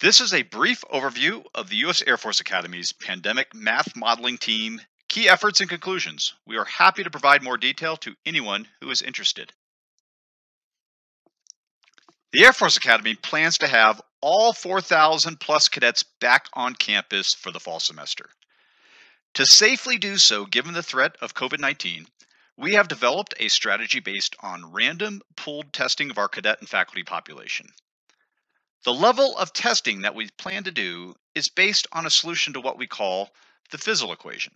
This is a brief overview of the U.S. Air Force Academy's pandemic math modeling team, key efforts and conclusions. We are happy to provide more detail to anyone who is interested. The Air Force Academy plans to have all 4,000 plus cadets back on campus for the fall semester. To safely do so, given the threat of COVID 19, we have developed a strategy based on random pooled testing of our cadet and faculty population. The level of testing that we plan to do is based on a solution to what we call the Fizzle equation.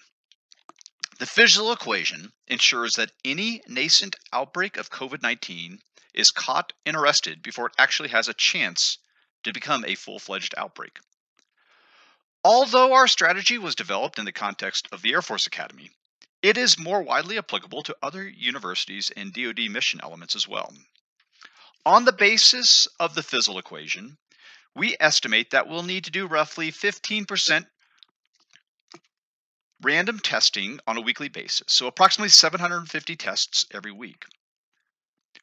The Fizzle equation ensures that any nascent outbreak of COVID 19 is caught and arrested before it actually has a chance to become a full fledged outbreak. Although our strategy was developed in the context of the Air Force Academy, it is more widely applicable to other universities and DoD mission elements as well. On the basis of the Fizzle equation, we estimate that we'll need to do roughly 15% random testing on a weekly basis, so approximately 750 tests every week.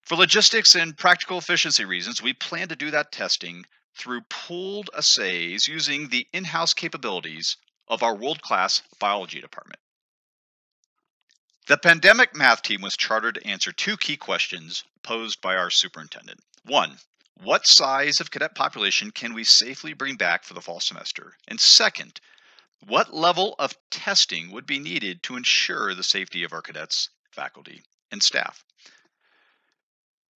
For logistics and practical efficiency reasons, we plan to do that testing through pooled assays using the in-house capabilities of our world-class biology department. The pandemic math team was chartered to answer two key questions posed by our superintendent. One, what size of cadet population can we safely bring back for the fall semester? And second, what level of testing would be needed to ensure the safety of our cadets, faculty, and staff?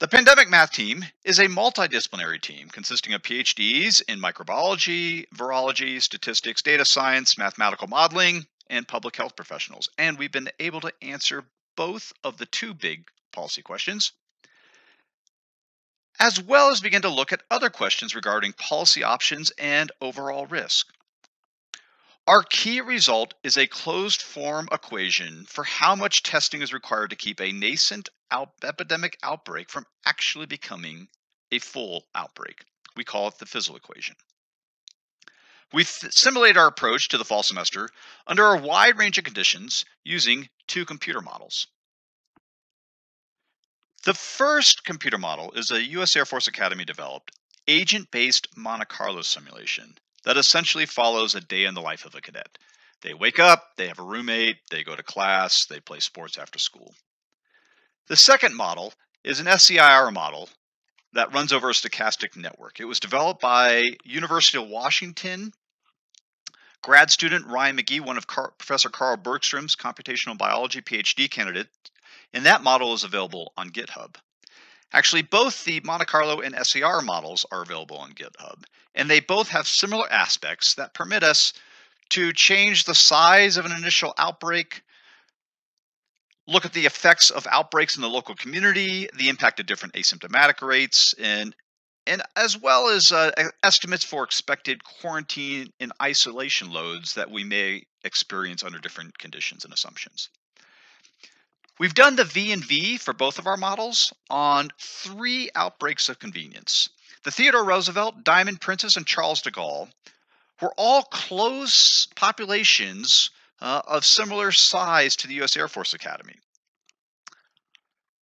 The pandemic math team is a multidisciplinary team consisting of PhDs in microbiology, virology, statistics, data science, mathematical modeling, and public health professionals. And we've been able to answer both of the two big policy questions, as well as begin to look at other questions regarding policy options and overall risk. Our key result is a closed form equation for how much testing is required to keep a nascent out epidemic outbreak from actually becoming a full outbreak. We call it the Fizzle equation. We simulate our approach to the fall semester under a wide range of conditions using two computer models. The first computer model is a U.S. Air Force Academy developed agent-based Monte Carlo simulation that essentially follows a day in the life of a cadet. They wake up, they have a roommate, they go to class, they play sports after school. The second model is an SEIR model that runs over a stochastic network. It was developed by University of Washington grad student Ryan McGee, one of Car Professor Carl Bergstrom's computational biology PhD candidate, and that model is available on GitHub. Actually, both the Monte Carlo and SEIR models are available on GitHub, and they both have similar aspects that permit us to change the size of an initial outbreak, look at the effects of outbreaks in the local community, the impact of different asymptomatic rates, and and as well as uh, estimates for expected quarantine and isolation loads that we may experience under different conditions and assumptions. We've done the V and V for both of our models on three outbreaks of convenience. The Theodore Roosevelt, Diamond Princess, and Charles de Gaulle were all close populations uh, of similar size to the U.S. Air Force Academy.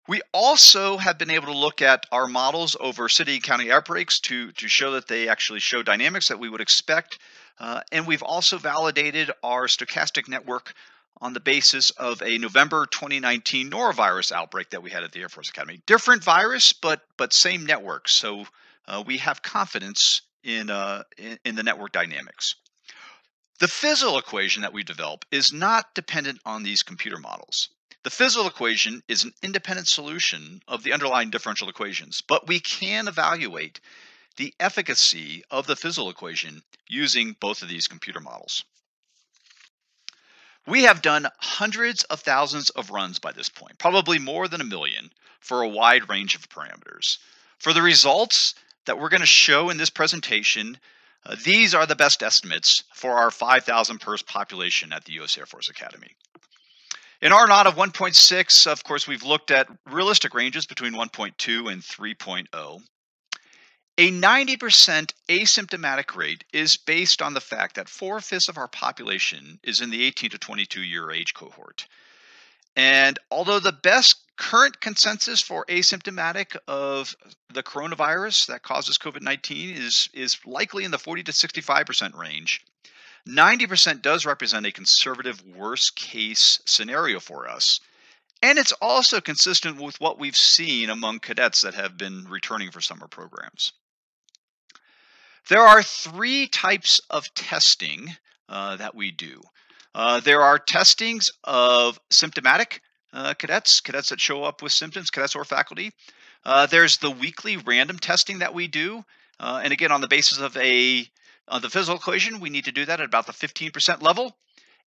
We also have been able to look at our models over city and county outbreaks to, to show that they actually show dynamics that we would expect. Uh, and we've also validated our stochastic network on the basis of a November 2019 norovirus outbreak that we had at the Air Force Academy. Different virus, but but same network. So uh, we have confidence in, uh, in, in the network dynamics. The Fizzle equation that we develop is not dependent on these computer models. The Fizzle equation is an independent solution of the underlying differential equations, but we can evaluate the efficacy of the Fizzle equation using both of these computer models. We have done hundreds of thousands of runs by this point, probably more than a million, for a wide range of parameters. For the results that we're going to show in this presentation, uh, these are the best estimates for our 5,000 person population at the U.S. Air Force Academy. In R naught of 1.6, of course, we've looked at realistic ranges between 1.2 and 3.0. A 90% asymptomatic rate is based on the fact that four fifths of our population is in the 18 to 22 year age cohort. And although the best current consensus for asymptomatic of the coronavirus that causes COVID-19 is is likely in the 40 to 65% range. 90% does represent a conservative worst case scenario for us. And it's also consistent with what we've seen among cadets that have been returning for summer programs. There are three types of testing uh, that we do. Uh, there are testings of symptomatic uh, cadets, cadets that show up with symptoms, cadets or faculty. Uh, there's the weekly random testing that we do. Uh, and again, on the basis of a the Fizzle equation, we need to do that at about the 15% level.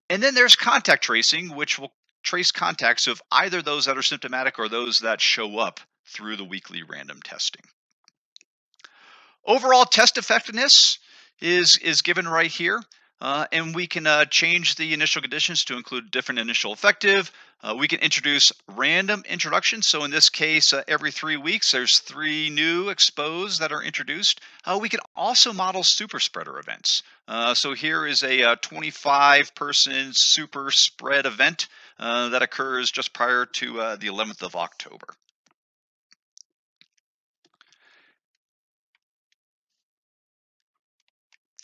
And then there's contact tracing, which will trace contacts of either those that are symptomatic or those that show up through the weekly random testing. Overall test effectiveness is, is given right here. Uh, and we can uh, change the initial conditions to include different initial effective. Uh, we can introduce random introductions. So in this case, uh, every three weeks, there's three new expos that are introduced. Uh, we can also model super spreader events. Uh, so here is a 25 person super spread event that occurs just prior to the 11th of October.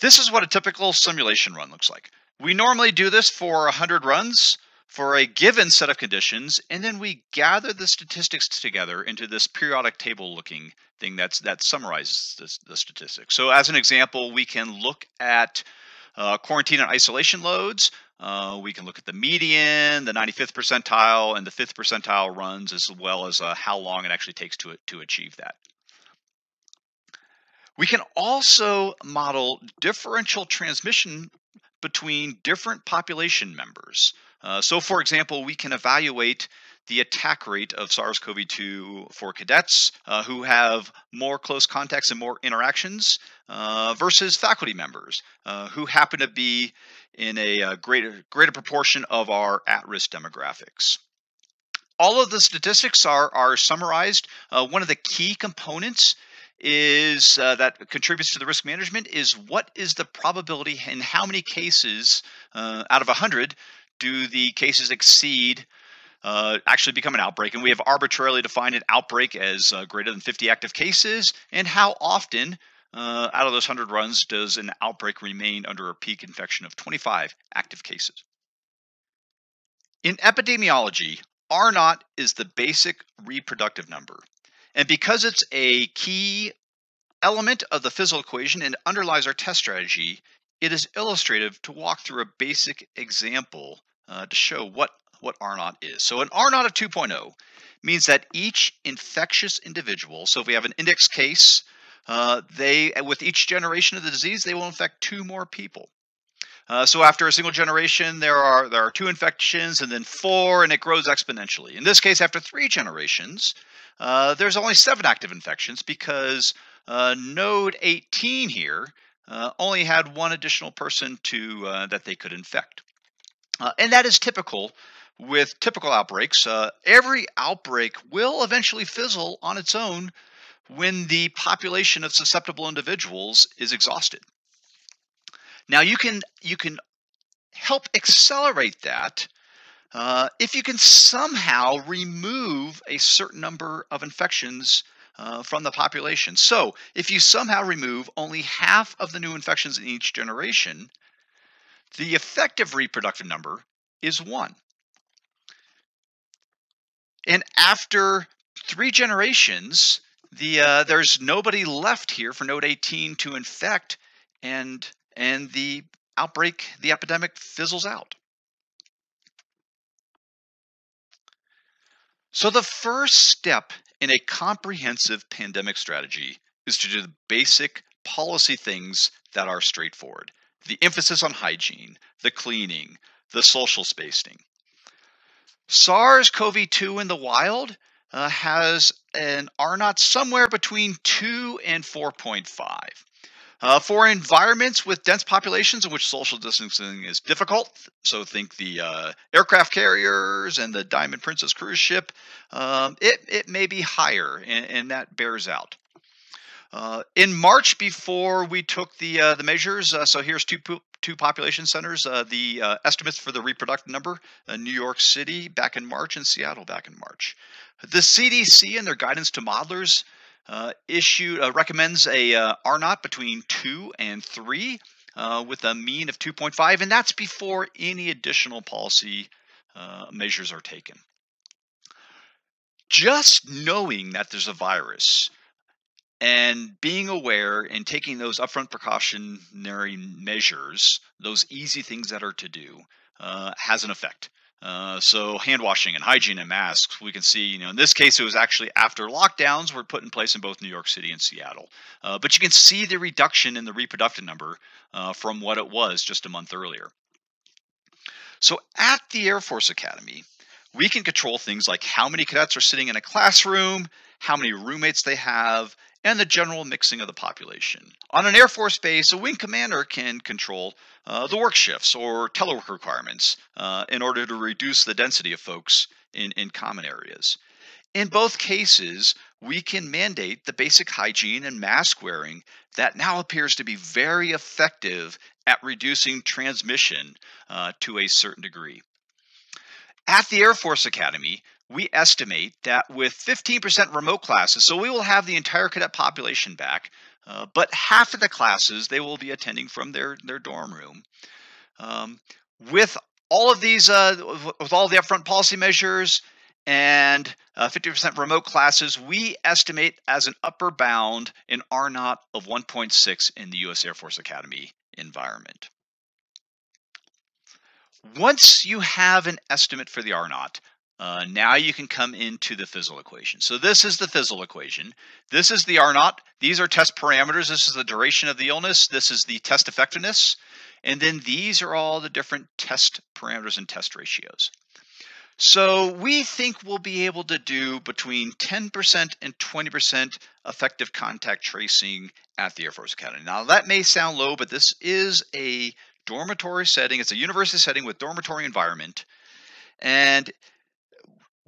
This is what a typical simulation run looks like. We normally do this for 100 runs for a given set of conditions, and then we gather the statistics together into this periodic table looking thing that's, that summarizes this, the statistics. So as an example, we can look at uh, quarantine and isolation loads. Uh, we can look at the median, the 95th percentile, and the 5th percentile runs, as well as uh, how long it actually takes to, to achieve that. We can also model differential transmission between different population members. Uh, so, for example, we can evaluate the attack rate of SARS-CoV-2 for cadets uh, who have more close contacts and more interactions uh, versus faculty members uh, who happen to be in a, a uh, greater, greater proportion of our at-risk demographics. All of the statistics are, are summarized. Uh, one of the key components is uh, that contributes to the risk management is what is the probability and how many cases uh, out of 100 do the cases exceed uh, actually become an outbreak? And we have arbitrarily defined an outbreak as uh, greater than 50 active cases. And how often uh, out of those 100 runs does an outbreak remain under a peak infection of 25 active cases? In epidemiology r naught is the basic reproductive number and because it's a key element of the Fizzle equation and underlies our test strategy, it is illustrative to walk through a basic example uh, to show what, what R naught is. So an R naught of 2.0 means that each infectious individual, so if we have an index case, uh, they with each generation of the disease, they will infect two more people. Uh, so after a single generation, there are there are two infections, and then four, and it grows exponentially. In this case, after three generations, uh, there's only seven active infections because uh, node 18 here uh, only had one additional person to uh, that they could infect. Uh, and that is typical with typical outbreaks. Every outbreak will eventually fizzle on its own when the population of susceptible individuals is exhausted. Now you can you can help accelerate that uh, if you can somehow remove a certain number of infections uh, from the population. So if you somehow remove only half of the new infections in each generation, the effective reproductive number is one. And after three generations, the uh, there's nobody left here for node 18 to infect, and and the outbreak, the epidemic fizzles out. So, the first step in a comprehensive pandemic strategy is to do the basic policy things that are straightforward the emphasis on hygiene, the cleaning, the social spacing. SARS CoV 2 in the wild uh, has an R naught somewhere between 2 and 4.5. Uh, for environments with dense populations in which social distancing is difficult, so think the uh, aircraft carriers and the Diamond Princess cruise ship, um, it, it may be higher, and, and that bears out. Uh, in March, before we took the uh, the measures, uh, so here's two two population centers, uh, the estimates for the reproductive number, New York City back in March and Seattle back in March. The CDC and their guidance to modelers uh, issued uh, recommends a uh, R naught between two and three, with a mean of 2.5, and that's before any additional policy measures are taken. Just knowing that there's a virus and being aware and taking those upfront precautionary measures, those easy things that are to do, uh, has an effect. Uh, so hand washing and hygiene and masks, we can see, you know, in this case, it was actually after lockdowns were put in place in both New York City and Seattle. Uh, but you can see the reduction in the reproductive number uh, from what it was just a month earlier. So at the Air Force Academy, we can control things like how many cadets are sitting in a classroom, how many roommates they have, and the general mixing of the population. On an Air Force base, a wing commander can control uh, the work shifts or telework requirements uh, in order to reduce the density of folks in, in common areas. In both cases, we can mandate the basic hygiene and mask wearing that now appears to be very effective at reducing transmission uh, to a certain degree. At the Air Force Academy, we estimate that with 15% remote classes, so we will have the entire cadet population back, uh, but half of the classes they will be attending from their, their dorm room. Um, with all of these, uh, with all the upfront policy measures and 50% uh, remote classes, we estimate as an upper bound an R naught of 1.6 in the U.S. Air Force Academy environment. Once you have an estimate for the R naught, uh, now you can come into the Fizzle equation. So this is the Fizzle equation. This is the R naught. These are test parameters. This is the duration of the illness. This is the test effectiveness. And then these are all the different test parameters and test ratios. So we think we'll be able to do between 10% and 20% effective contact tracing at the Air Force Academy. Now that may sound low, but this is a dormitory setting. It's a university setting with dormitory environment. And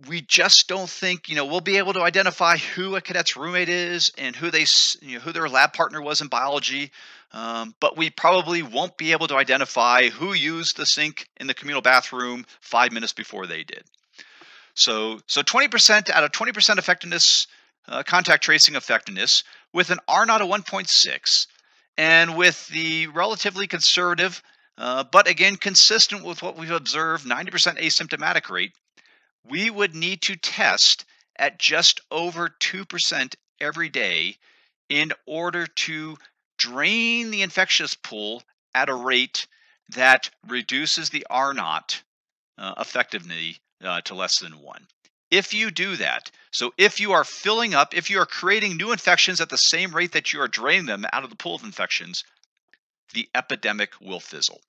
we just don't think you know we'll be able to identify who a cadet's roommate is and who they you know, who their lab partner was in biology um, but we probably won't be able to identify who used the sink in the communal bathroom five minutes before they did so so 20% out of 20% effectiveness uh, contact tracing effectiveness with an r naught of 1.6 and with the relatively conservative uh, but again consistent with what we've observed 90% asymptomatic rate we would need to test at just over 2% every day in order to drain the infectious pool at a rate that reduces the R naught uh, effectively uh, to less than one. If you do that, so if you are filling up, if you are creating new infections at the same rate that you are draining them out of the pool of infections, the epidemic will fizzle.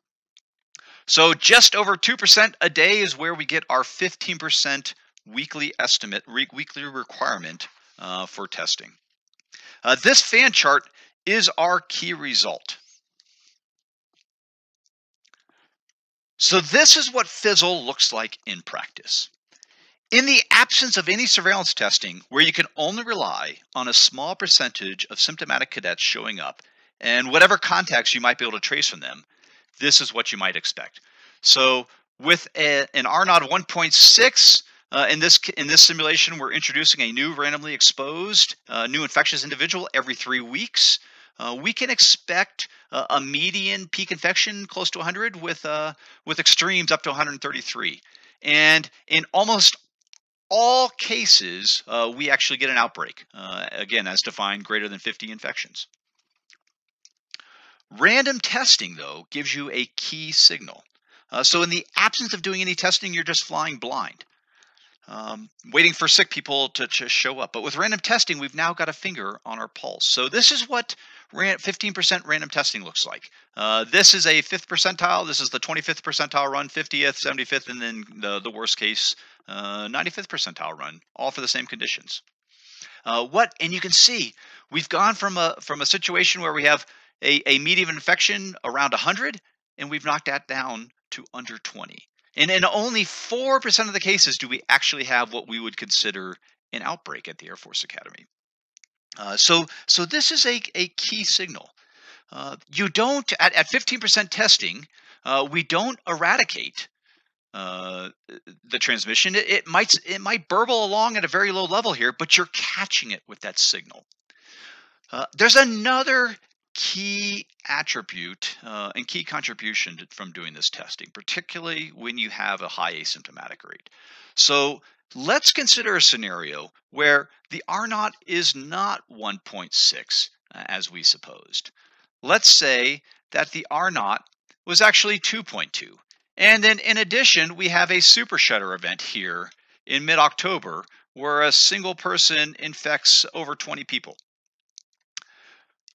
So just over 2% a day is where we get our 15% weekly estimate, weekly requirement uh, for testing. Uh, this fan chart is our key result. So this is what Fizzle looks like in practice. In the absence of any surveillance testing, where you can only rely on a small percentage of symptomatic cadets showing up and whatever contacts you might be able to trace from them, this is what you might expect. So with a, an R naught of 1.6, uh, in this in this simulation, we're introducing a new randomly exposed uh, new infectious individual every three weeks. Uh, we can expect a median peak infection close to 100 with uh, with extremes up to 133. And in almost all cases, uh, we actually get an outbreak. Uh, again, as defined, greater than 50 infections. Random testing, though, gives you a key signal. Uh, so in the absence of doing any testing, you're just flying blind, um, waiting for sick people to, to show up. But with random testing, we've now got a finger on our pulse. So this is what 15% random testing looks like. Uh, this is a fifth percentile. This is the 25th percentile run, 50th, 75th, and then the, the worst case, uh, 95th percentile run, all for the same conditions. Uh, what and you can see we've gone from a from a situation where we have a, a median infection around 100, and we've knocked that down to under 20. And in only 4% of the cases do we actually have what we would consider an outbreak at the Air Force Academy. Uh, so, so this is a, a key signal. uh, you don't at, at 15% testing, uh, we don't eradicate uh, the transmission. It, it, might it might burble along at a very low level here, but you're catching it with that signal. Uh, there's another key attribute uh, and key contribution to, from doing this testing, particularly when you have a high asymptomatic rate. So let's consider a scenario where the R naught is not 1.6 uh, as we supposed. Let's say that the R naught was actually 2.2. And then in addition, we have a super shutter event here in mid-October where a single person infects over 20 people.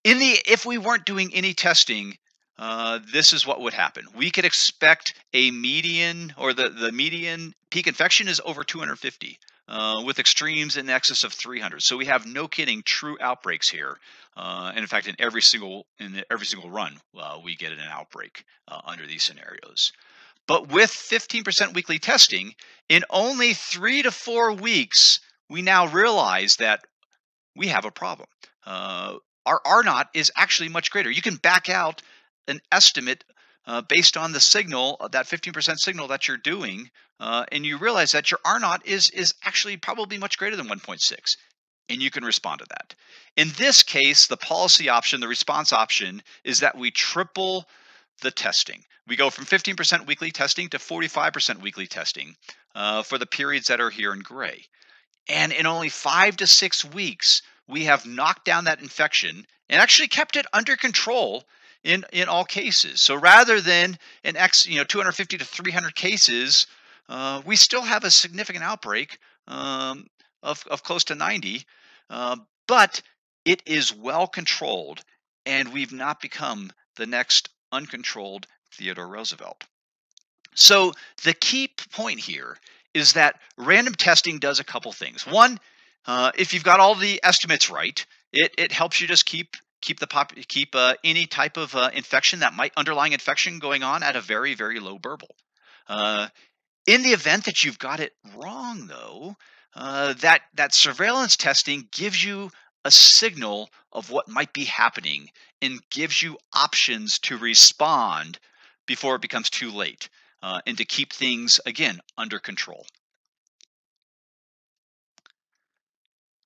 In the if we weren't doing any testing, uh, this is what would happen. We could expect a median or the, the median peak infection is over 250 uh, with extremes in excess of 300. So we have no kidding true outbreaks here. Uh, and in fact, in every single in every single run, uh, we get an outbreak uh, under these scenarios. But with 15% weekly testing, in only three to four weeks, we now realize that we have a problem. Uh, our R naught is actually much greater. You can back out an estimate uh, based on the signal, uh, that 15% signal that you're doing, uh, and you realize that your R naught is, is actually probably much greater than 1.6, and you can respond to that. In this case, the policy option, the response option, is that we triple the testing. We go from 15% weekly testing to 45% weekly testing uh, for the periods that are here in gray. And in only five to six weeks, we have knocked down that infection and actually kept it under control in in all cases. So rather than an X, you know, 250 to 300 cases, uh, we still have a significant outbreak um, of of close to 90, uh, but it is well controlled, and we've not become the next uncontrolled Theodore Roosevelt. So the key point here is that random testing does a couple things. One, uh, if you've got all the estimates right, it, it helps you just keep keep the pop keep uh, any type of uh, infection that might underlying infection going on at a very very low burble. Uh, in the event that you've got it wrong, though, uh, that that surveillance testing gives you a signal of what might be happening and gives you options to respond before it becomes too late and to keep things again under control.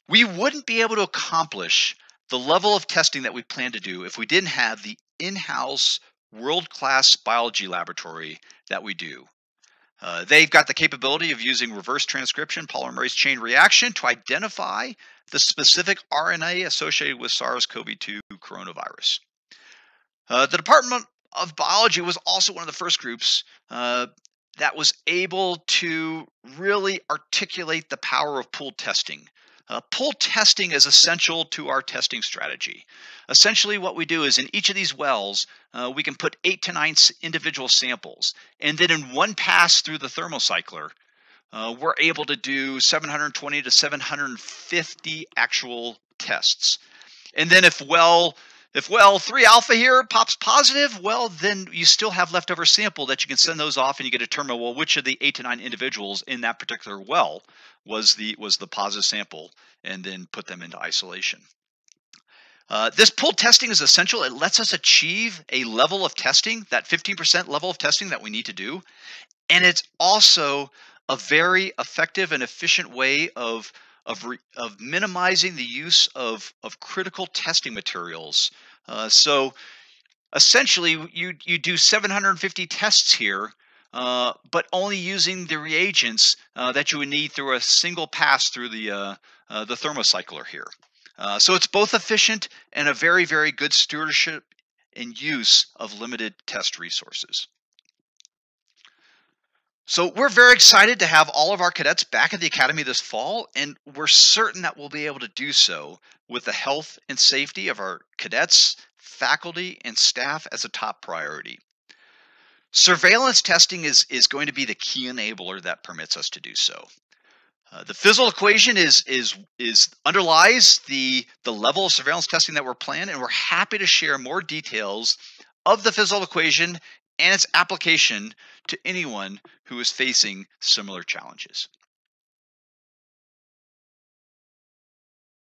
We wouldn't be able to accomplish the level of testing that we plan to do if we didn't have the in house world class biology laboratory that we do. Uh, they've got the capability of using reverse transcription polymerase chain reaction to identify the specific RNA associated with SARS CoV 2 coronavirus. Uh, the Department of Biology was also one of the first groups uh, that was able to really articulate the power of pooled testing uh, pool testing is essential to our testing strategy. Essentially, what we do is in each of these wells, uh, we can put eight to nine individual samples. And then in one pass through the thermocycler, uh, we're able to do 720 to 750 actual tests. And then if well if well 3 alpha here pops positive, well then you still have leftover sample that you can send those off and you get can determine well which of the 8 to 9 individuals in that particular well was the was the positive sample and then put them into isolation. Uh, this pool testing is essential. It lets us achieve a level of testing, that 15% level of testing that we need to do. And it's also a very effective and efficient way of of, re, of minimizing the use of, of critical testing materials. Uh, so essentially, you, you do 750 tests here, uh, but only using the reagents uh, that you would need through a single pass through the, uh, uh, the thermocycler here. Uh, so it's both efficient and a very, very good stewardship and use of limited test resources. So we're very excited to have all of our cadets back at the Academy this fall, and we're certain that we'll be able to do so with the health and safety of our cadets, faculty, and staff as a top priority. Surveillance testing is, is going to be the key enabler that permits us to do so. Uh, the Fizzle equation is is is underlies the the level of surveillance testing that we're planning, and we're happy to share more details of the Fizzle equation and its application to anyone who is facing similar challenges.